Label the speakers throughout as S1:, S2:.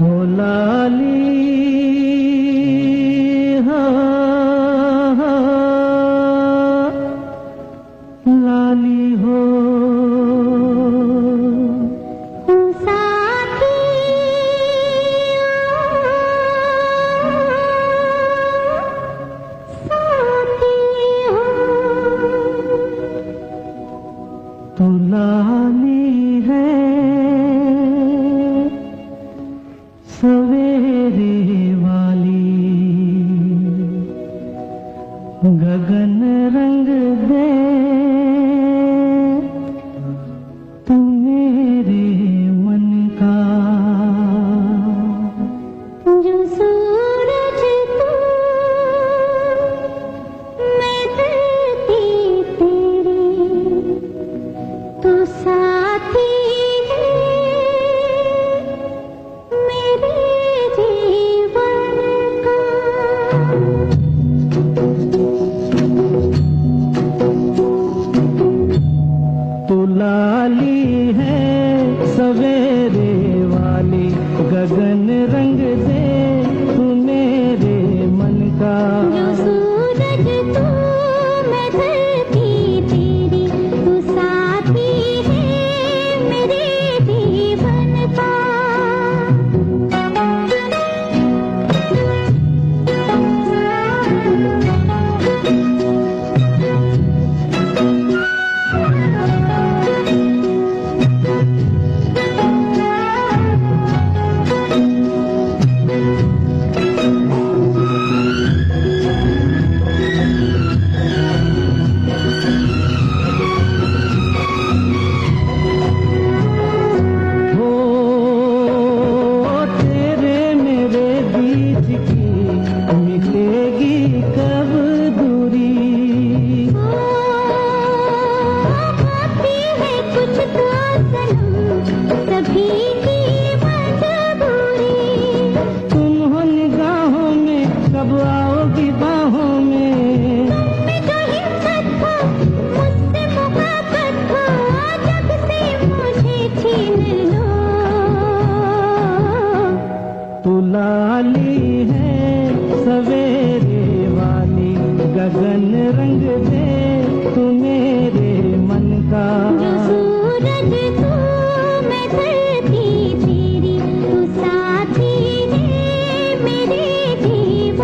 S1: हो गगन रंग दे। तू मेरे मन का।
S2: जो सूरज तू मैं धरती तेरी, तू साथी है मेरे जीवन का।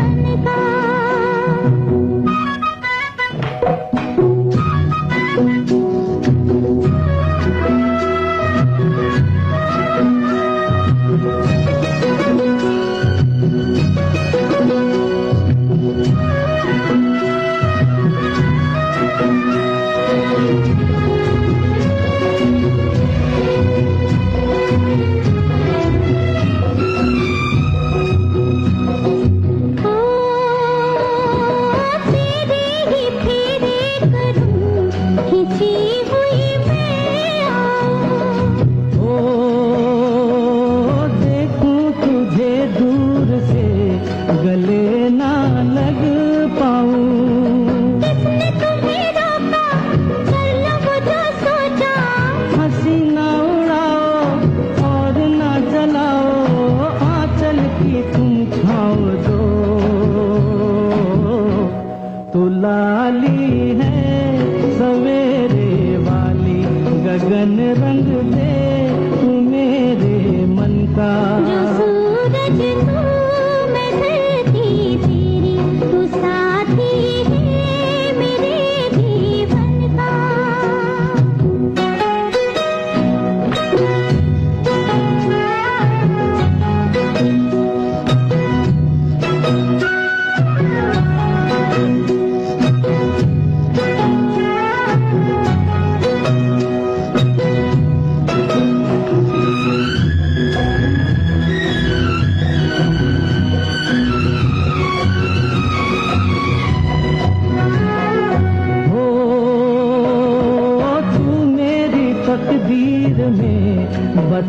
S1: Sunny Sunny लाली है सवेरे वाली गगन रंग दे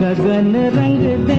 S1: गगन रंग